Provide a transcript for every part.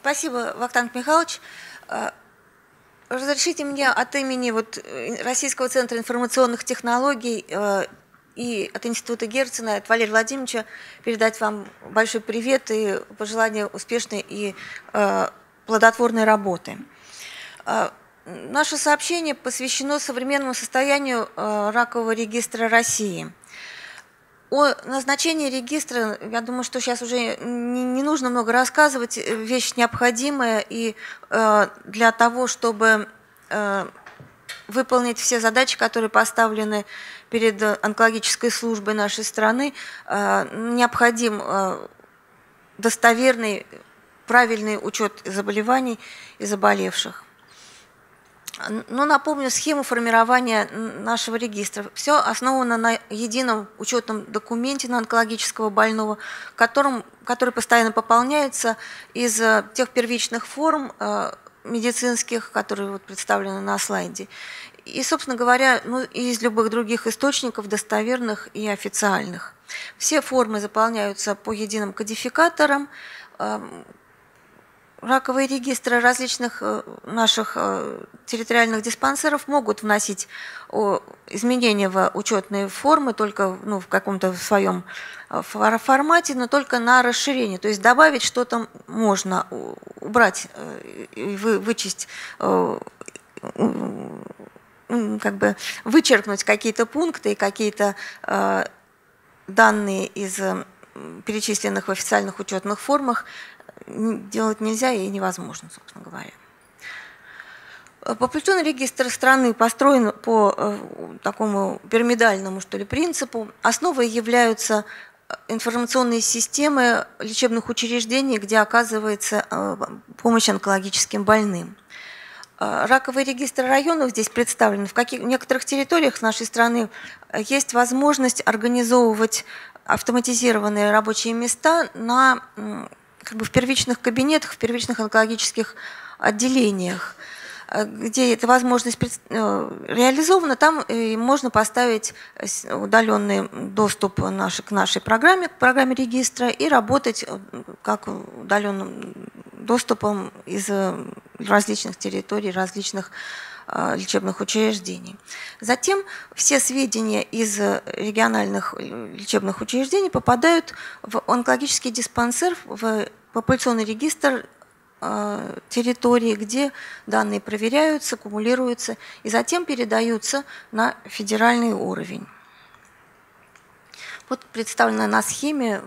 Спасибо, Вахтанг Михайлович. Э, разрешите мне от имени вот э, Российского центра информационных технологий э, и от Института Герцена, от Валерия Владимировича передать вам большой привет и пожелания успешной и плодотворной работы. Наше сообщение посвящено современному состоянию ракового регистра России – о назначении регистра, я думаю, что сейчас уже не, не нужно много рассказывать, вещь необходимая, и э, для того, чтобы э, выполнить все задачи, которые поставлены перед онкологической службой нашей страны, э, необходим э, достоверный, правильный учет заболеваний и заболевших. Ну, напомню схему формирования нашего регистра. Все основано на едином учетном документе на онкологического больного, которым, который постоянно пополняется из э, тех первичных форм э, медицинских, которые вот представлены на слайде. И, собственно говоря, ну, из любых других источников, достоверных и официальных. Все формы заполняются по единым кодификаторам, эм, раковые регистры различных э, наших э, территориальных диспансеров могут вносить изменения в учетные формы только ну, в каком-то своем э, формате, но только на расширение. То есть добавить что-то можно, убрать, вычесть как бы вычеркнуть какие-то пункты и какие-то данные из перечисленных в официальных учетных формах делать нельзя и невозможно, собственно говоря. Популяционный регистр страны построен по э, такому пирамидальному что ли, принципу. Основой являются э, информационные системы лечебных учреждений, где оказывается э, помощь онкологическим больным. Раковый регистр районов здесь представлен. В, каких, в некоторых территориях нашей страны есть возможность организовывать автоматизированные рабочие места на как бы в первичных кабинетах, в первичных онкологических отделениях, э, где эта возможность э, реализована, там э, можно поставить удаленный доступ к нашей программе, к программе регистра и работать как удаленным доступом из различных территорий, различных лечебных учреждений. Затем все сведения из региональных лечебных учреждений попадают в онкологический диспансер, в популяционный регистр территории, где данные проверяются, кумулируются и затем передаются на федеральный уровень. Вот представлена на схеме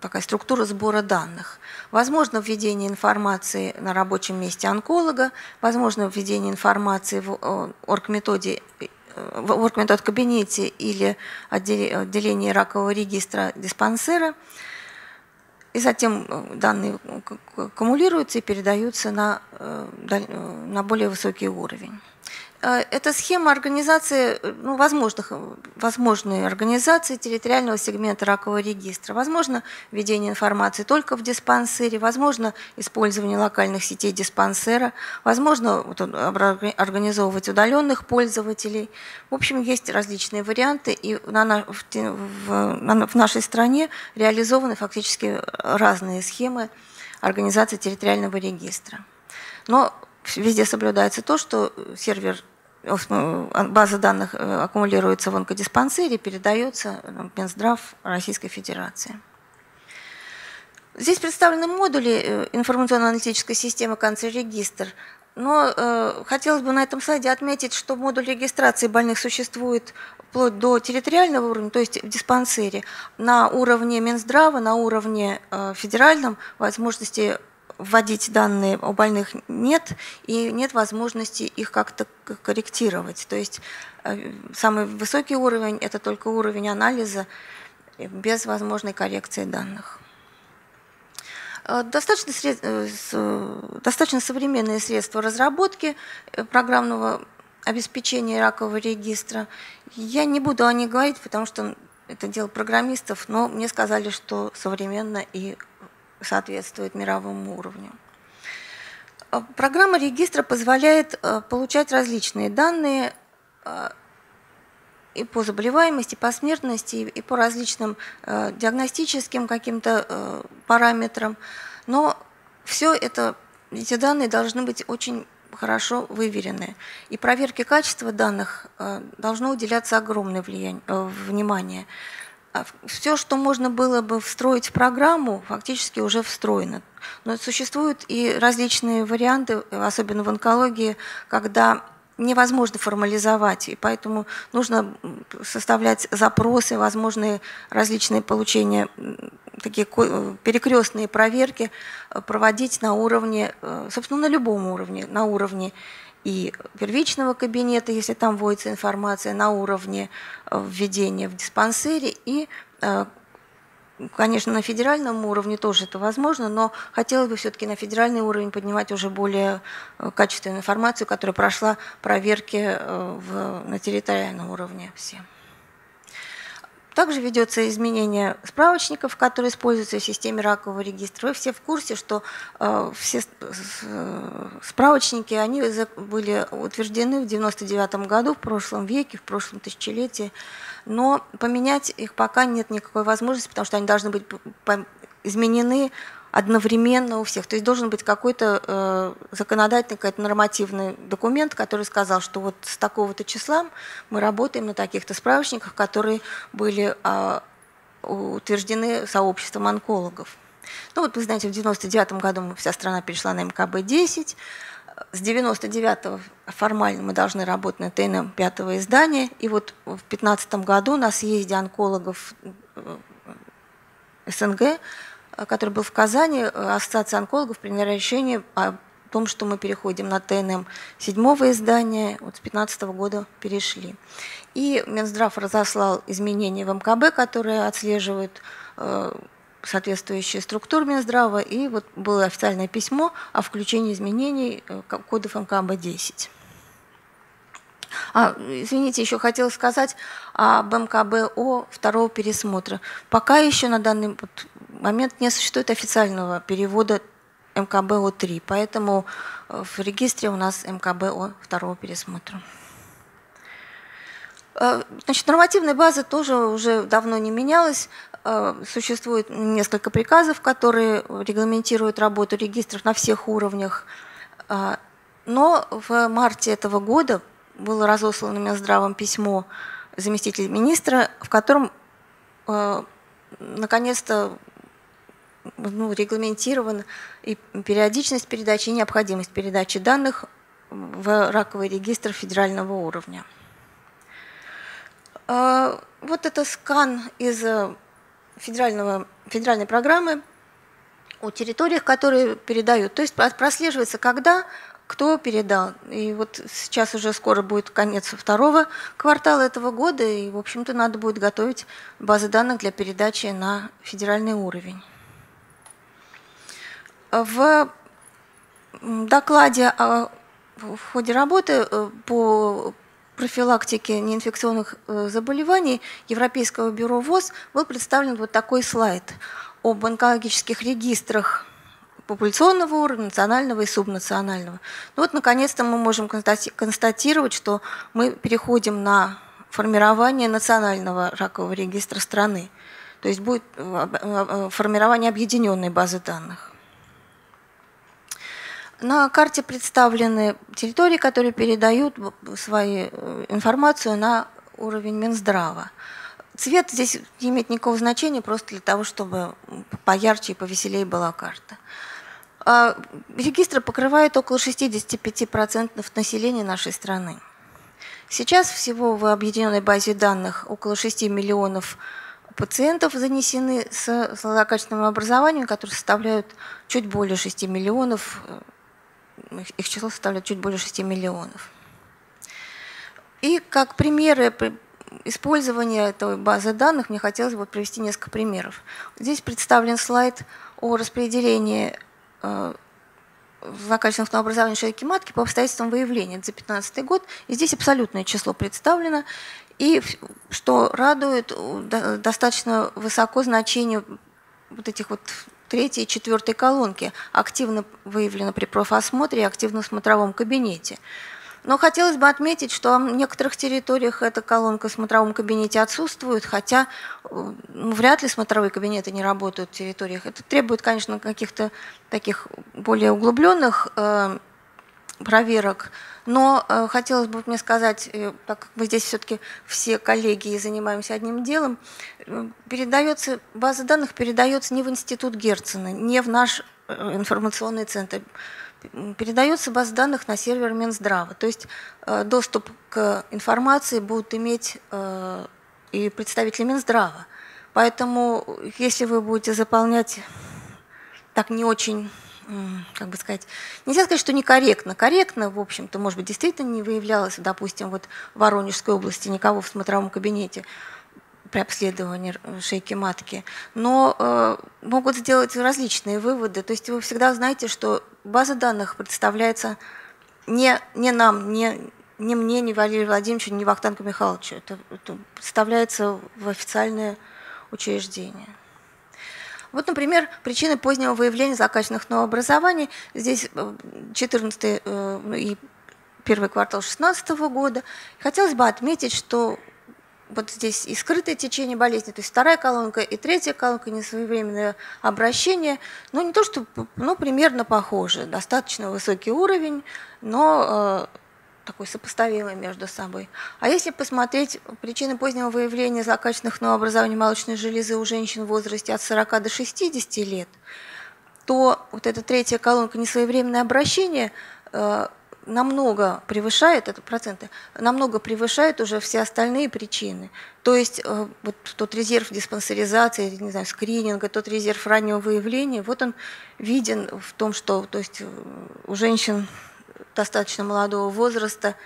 такая структура сбора данных. Возможно введение информации на рабочем месте онколога, возможно введение информации в э, оргметоде э, в оргметод кабинете или отделении ракового регистра диспансера. И затем э, данные аккумулируются и передаются на, на более высокий уровень. Э, это схема организации, э, ну, возможных, возможной организации территориального сегмента ракового регистра. Возможно, введение информации только в диспансере, возможно, использование локальных сетей диспансера, возможно, вот, организовывать удаленных пользователей. В общем, есть различные варианты, и на, в, в, в нашей стране реализованы фактически разные схемы организации территориального регистра. Но везде соблюдается то, что сервер база данных э, аккумулируется в онкодиспансере, передается в Минздрав Российской Федерации. Здесь представлены модули э, информационно-аналитической системы «Канцер-регистр», но э, хотелось бы на этом слайде отметить, что модуль регистрации больных существует вплоть до территориального уровня, то есть в диспансере, на уровне Минздрава, на уровне э, федеральном возможности вводить данные о больных нет, и нет возможности их как-то корректировать. То есть э, самый высокий уровень – это только уровень анализа без возможной коррекции данных. Э, достаточно, э, достаточно современные средства разработки программного обеспечения ракового регистра. Я не буду о них говорить, потому что это дело программистов, но мне сказали, что современно и соответствует мировому уровню. Э, программа регистра позволяет э, получать различные данные э, и по заболеваемости, по смертности, и по различным диагностическим каким-то параметрам. Но все это, эти данные должны быть очень хорошо выверены. И проверке качества данных должно уделяться огромное влияние, внимание. А все, что можно было бы встроить в программу, фактически уже встроено. Но существуют и различные варианты, особенно в онкологии, когда невозможно формализовать, и поэтому нужно составлять запросы, возможные различные получения, такие перекрестные проверки проводить на уровне, э, собственно, на любом уровне, на уровне и первичного кабинета, если там вводится информация на уровне э, введения в диспансере, и, э, конечно, на федеральном уровне тоже это возможно, но хотелось бы все-таки на федеральный уровень поднимать уже более э, качественную информацию, которая прошла проверки в, на территориальном уровне все. Также ведется изменение справочников, которые используются в системе ракового регистра. Вы все в курсе, что э, все э, справочники они были утверждены в 1999 году, в прошлом веке, в прошлом тысячелетии, но поменять их пока нет никакой возможности, потому что они должны быть изменены одновременно у всех. То есть должен быть какой-то э, законодательный, какой-то нормативный документ, который сказал, что вот с такого-то числа мы работаем на таких-то справочниках, которые были э, утверждены сообществом онкологов. Ну вот вы знаете, в 99 году вся страна перешла на МКБ-10, с 99 формально мы должны работать на ТНМ пятого издания, и вот в 2015 году на съезде онкологов э, СНГ Э, который был в Казани, э, Ассоциация онкологов приняла решение о том, что мы переходим на ТНМ седьмого издания, вот с 2015 года перешли. И Минздрав разослал изменения в МКБ, которые отслеживают э, соответствующие структуры Минздрава, и вот было официальное письмо о включении изменений кодов МКБ-10. А, извините, еще хотела сказать об МКБО второго пересмотра. Пока еще на данный момент не существует официального перевода МКБО-3, поэтому э, в регистре у нас МКБО второго пересмотра. Э, значит, нормативная база тоже уже давно не менялась. Э, существует несколько приказов, которые регламентируют работу регистров на всех уровнях. Но в марте этого года было разослано Минздравом письмо заместителя министра, в котором наконец-то ну, регламентирована и периодичность передачи, и необходимость передачи данных в раковый регистр федерального уровня. А, вот это скан из федерального, федеральной программы о территориях, которые передают. То есть прослеживается, когда кто передал. И вот сейчас уже скоро будет конец второго квартала этого года, и, в общем-то, надо будет готовить базы данных для передачи на федеральный уровень. В докладе о, в ходе работы э, по профилактике неинфекционных э, заболеваний Европейского бюро ВОЗ был представлен вот такой слайд об онкологических регистрах популяционного уровня, национального и субнационального. Ну вот, наконец-то мы можем констатировать, что мы переходим на формирование национального ракового регистра страны. То есть будет э, формирование объединенной базы данных. На карте представлены территории, которые передают свою э, информацию на уровень Минздрава. Цвет здесь не имеет никакого значения, просто для того, чтобы поярче и повеселее была карта. А, регистр покрывает около 65% населения нашей страны. Сейчас всего в объединенной базе данных около 6 миллионов пациентов занесены с злокачественным образованием, которые составляют чуть более 6 миллионов э, их число составляет чуть более 6 миллионов. И как примеры использования этой базы данных мне хотелось бы привести несколько примеров. Здесь представлен слайд о распределении э, злокачественного образования шейки матки по обстоятельствам выявления за 2015 год. И здесь абсолютное число представлено. И что радует, достаточно высоко значение вот этих вот третьей и четвертой колонки активно выявлено при профосмотре и активно в смотровом кабинете. Но хотелось бы отметить, что в некоторых территориях эта колонка в смотровом кабинете отсутствует, хотя ну, вряд ли смотровые кабинеты не работают в территориях. Это требует, конечно, каких-то таких более углубленных э, проверок. Но э, хотелось бы мне сказать, э, так как мы здесь все-таки все коллеги занимаемся одним делом, э, передается, база данных передается не в институт Герцена, не в наш э, информационный центр передается база данных на сервер Минздрава. То есть э, доступ к информации будут иметь э, и представители Минздрава. Поэтому, если вы будете заполнять так не очень, как бы сказать, нельзя сказать, что некорректно. Корректно, в общем-то, может быть, действительно не выявлялось, допустим, вот в Воронежской области никого в смотровом кабинете при обследовании шейки матки, но э, могут сделать различные выводы. То есть вы всегда знаете, что база данных представляется не, не нам, не, не мне, не Валерию Владимировичу, не Вахтангу Михайловичу. Это, это представляется в официальное учреждение. Вот, например, причины позднего выявления злокачественных новообразований. Здесь 14 э, э, и первый квартал 2016 года. Хотелось бы отметить, что вот здесь и скрытое течение болезни, то есть вторая колонка и третья колонка, несвоевременное обращение, ну не то, что, ну примерно похоже, достаточно высокий уровень, но э, такой сопоставимый между собой. А если посмотреть причины позднего выявления злокачественных новообразований молочной железы у женщин в возрасте от 40 до 60 лет, то вот эта третья колонка несвоевременное обращение э, намного превышает, это проценты, намного превышает уже все остальные причины. То есть э, вот тот резерв диспансеризации, не знаю, скрининга, тот резерв раннего выявления, вот он виден в том, что то есть, э, у женщин достаточно молодого возраста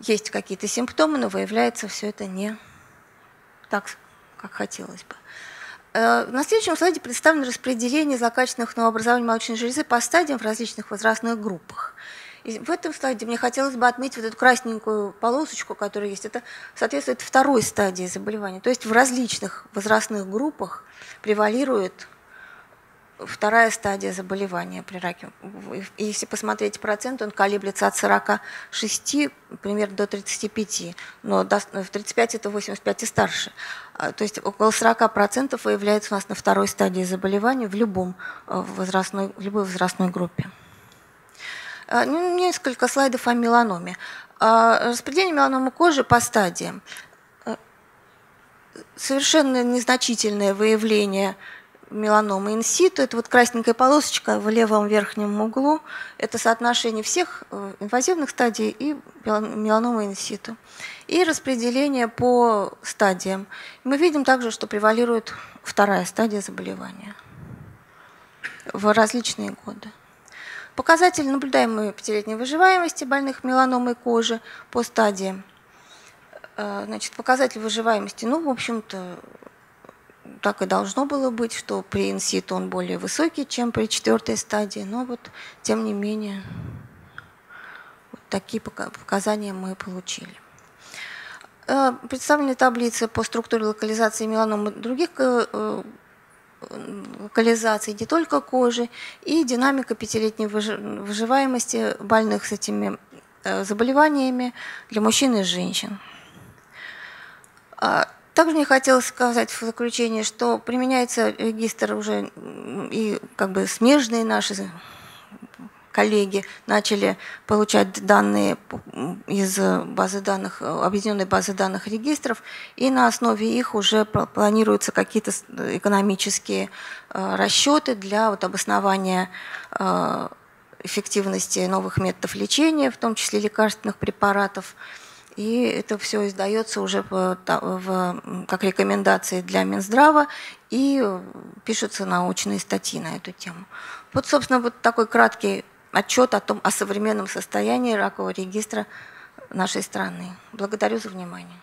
есть какие-то симптомы, но выявляется все это не так, как хотелось бы. Э, на следующем слайде представлено распределение злокачественных новообразований молочной железы по стадиям в различных возрастных группах. И в этом стадии мне хотелось бы отметить вот эту красненькую полосочку, которая есть. Это соответствует второй стадии заболевания. То есть в различных возрастных группах превалирует вторая стадия заболевания при раке. Если посмотреть процент, он колеблется от 46 примерно до 35, но в 35 это 85 и старше. А, то есть около 40% выявляется у нас на второй стадии заболевания в, любом э, возрастной, в любой возрастной группе. А, ну, несколько слайдов о меланоме. А, распределение меланомы кожи по стадиям. А, совершенно незначительное выявление меланомы инситу. Это вот красненькая полосочка в левом верхнем углу. Это соотношение всех э, инвазивных стадий и меланомы инситу. И распределение по стадиям. Мы видим также, что превалирует вторая стадия заболевания в различные годы. Показатели наблюдаемой пятилетней выживаемости больных меланомой кожи по стадиям. Э, значит, показатель выживаемости, ну, в общем-то, так и должно было быть, что при инситу он более высокий, чем при четвертой стадии, но вот, тем не менее, вот такие показания мы получили. Э, представлены таблицы по структуре локализации меланомы других э, локализации не только кожи, и динамика пятилетней выживаемости больных с этими э, заболеваниями для мужчин и женщин. Также мне хотелось сказать в заключение, что применяется регистр уже и как бы смежные наши коллеги начали получать данные из базы данных, объединенной базы данных регистров, и на основе их уже планируются какие-то экономические э, расчеты для вот обоснования э, эффективности новых методов лечения, в том числе лекарственных препаратов. И это все издается уже в, в, как рекомендации для Минздрава и пишутся научные статьи на эту тему. Вот, собственно, вот такой краткий отчет о том, о современном состоянии ракового регистра нашей страны. Благодарю за внимание.